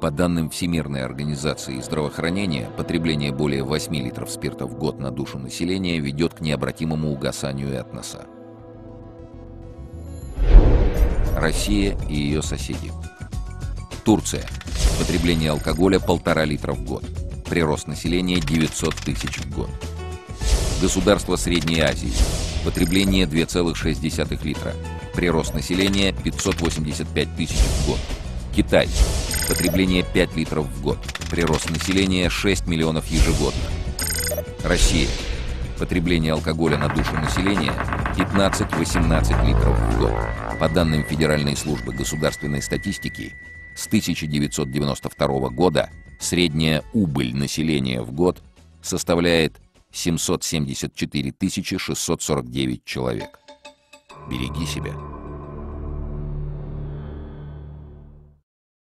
По данным Всемирной организации здравоохранения, потребление более 8 литров спирта в год на душу населения ведет к необратимому угасанию этноса. Россия и ее соседи. Турция. Потребление алкоголя полтора литра в год. Прирост населения 900 тысяч в год. Государство Средней Азии. Потребление 2,6 литра. Прирост населения 585 тысяч в год. Китай. Потребление 5 литров в год. Прирост населения 6 миллионов ежегодно. Россия. Потребление алкоголя на душу населения 15-18 литров в год. По данным Федеральной службы государственной статистики, с 1992 года средняя убыль населения в год составляет 774 649 человек. Береги себя.